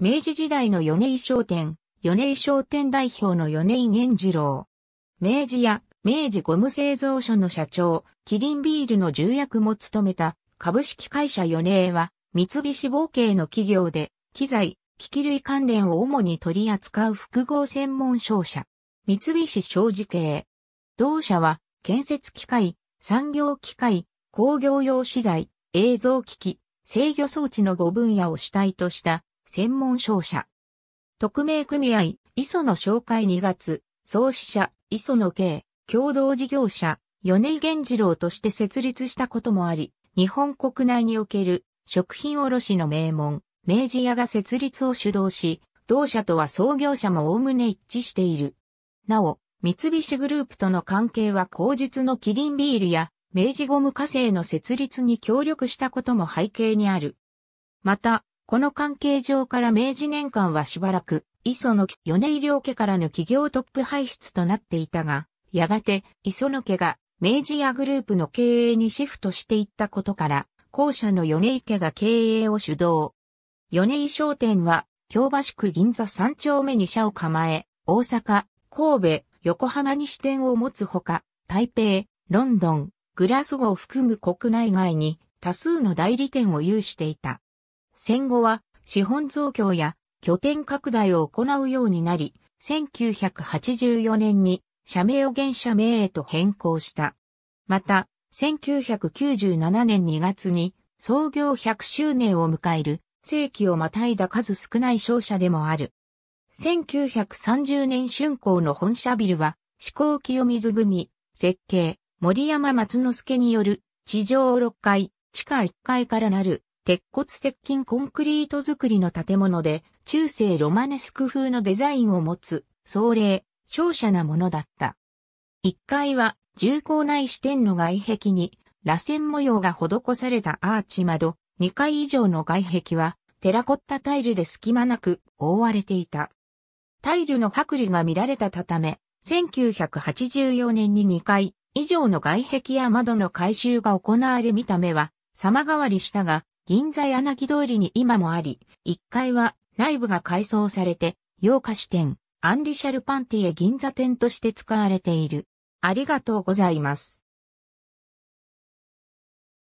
明治時代の米井商店、米井商店代表の米井源次郎。明治や明治ゴム製造所の社長、キリンビールの重役も務めた株式会社米井は、三菱冒険の企業で、機材、機器類関連を主に取り扱う複合専門商社。三菱商事系。同社は、建設機械、産業機械、工業用資材、映像機器、制御装置の5分野を主体とした専門商社。特命組合、磯野紹介2月、創始者、磯野系、共同事業者、米井源次郎として設立したこともあり、日本国内における食品卸の名門、明治屋が設立を主導し、同社とは創業者も概ね一致している。なお、三菱グループとの関係は後述のキリンビールや明治ゴム火星の設立に協力したことも背景にある。また、この関係上から明治年間はしばらく、磯野米井良家からの企業トップ輩出となっていたが、やがて磯野家が明治屋グループの経営にシフトしていったことから、後者の米井家が経営を主導。米井商店は、京橋区銀座三丁目に社を構え、大阪、神戸、横浜に支店を持つほか、台北、ロンドン、グラスゴを含む国内外に多数の代理店を有していた。戦後は資本増強や拠点拡大を行うようになり、1984年に社名を現社名へと変更した。また、1997年2月に創業100周年を迎える世紀をまたいだ数少ない商社でもある。1930年竣工の本社ビルは、四甲清水組、設計、森山松之助による地上6階、地下1階からなる鉄骨鉄筋コンクリート造りの建物で中世ロマネスク風のデザインを持つ壮麗、商社なものだった。1階は重厚内視点の外壁に螺旋模様が施されたアーチ窓、2階以上の外壁はテラコッタタイルで隙間なく覆われていた。タイルの剥離が見られたため、1984年に2階以上の外壁や窓の改修が行われ見た目は様変わりしたが、銀座柳通りに今もあり、1階は内部が改装されて、洋菓子店、アンリシャルパンティエ銀座店として使われている。ありがとうございます。